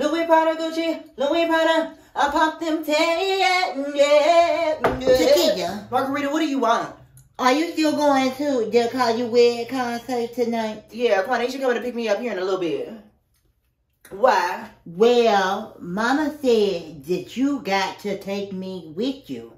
Louis Prada Gucci, Louis Prada. I pop them tags, yeah, yeah. Chiquilla. Margarita, what do you want? Are you still going to the Call You Weird concert tonight? Yeah, come on, they should come to pick me up here in a little bit. Why? Well, Mama said that you got to take me with you.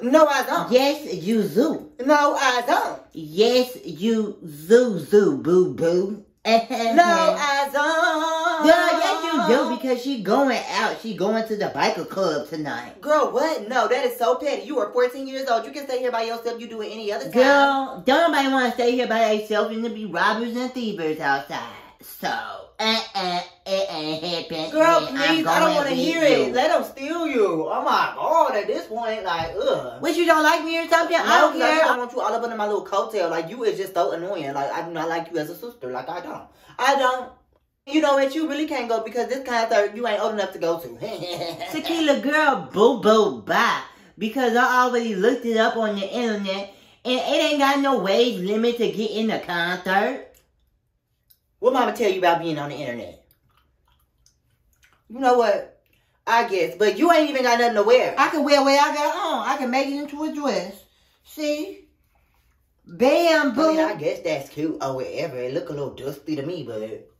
No, I don't. Yes, you zoo. No, I don't. Yes, you zoo zoo boo boo. No, I don't. Girl, yes you do because she going out. She going to the biker club tonight. Girl, what? No, that is so petty. You are 14 years old. You can stay here by yourself. You do it any other time. Girl, don't nobody want to stay here by themselves and there be robbers and thievers outside. So, uh, uh, it ain't happening. Girl, I'm please, I don't want to hear you. it. Let them steal you. Oh my god, at this point, like, ugh. What, you don't like me or something? I don't care. I want you all up under my little coattail. Like, you is just so annoying. Like, I do not like you as a sister. Like, I don't. I don't. You know what? You really can't go because this concert you ain't old enough to go to. Tequila girl, boo boo bye. Because I already looked it up on the internet and it ain't got no age limit to get in the concert. what mama tell you about being on the internet? You know what? I guess. But you ain't even got nothing to wear. I can wear what I got on. I can make it into a dress. See? Bam, I mean, I guess that's cute or whatever. It look a little dusty to me, but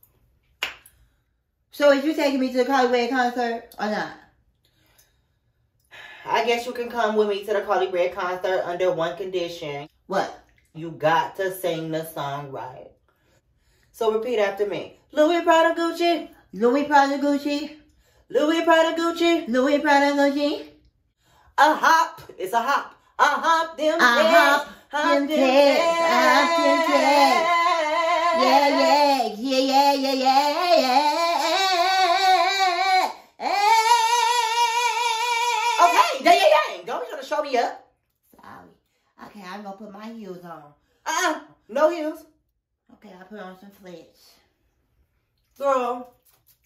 So is you taking me to the Hollywood concert or not? I guess you can come with me to the Carly Red concert under one condition. What? You got to sing the song right. So repeat after me. Louis Prada Gucci, Louis Prada Gucci. Louis Prada Gucci, Louis Prada Gucci. a hop, it's a hop, a hop them A hop, them tits, hop them tits. Yeah, yeah, yeah, yeah, yeah, yeah, Don't be trying to show me up. Sorry. Okay, I'm gonna put my heels on. Uh-uh, no heels. Okay, I put on some flats. Girl,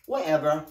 whatever.